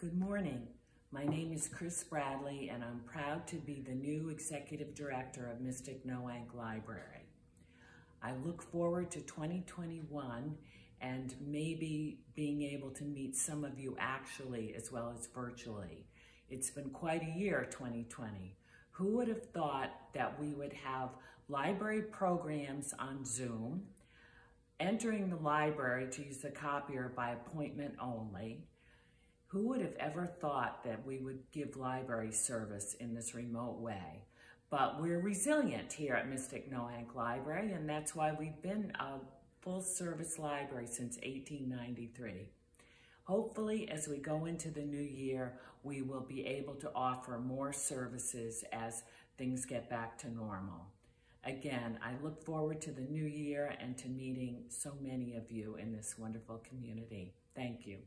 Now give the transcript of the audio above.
Good morning. My name is Chris Bradley, and I'm proud to be the new Executive Director of Mystic Noank Library. I look forward to 2021 and maybe being able to meet some of you actually as well as virtually. It's been quite a year, 2020. Who would have thought that we would have library programs on Zoom, entering the library to use the copier by appointment only, who would have ever thought that we would give library service in this remote way? But we're resilient here at Mystic Noank Library, and that's why we've been a full service library since 1893. Hopefully, as we go into the new year, we will be able to offer more services as things get back to normal. Again, I look forward to the new year and to meeting so many of you in this wonderful community. Thank you.